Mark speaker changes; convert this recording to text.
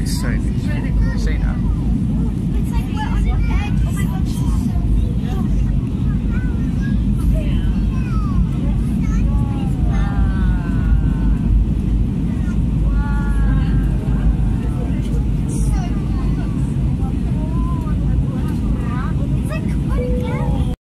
Speaker 1: Exciting.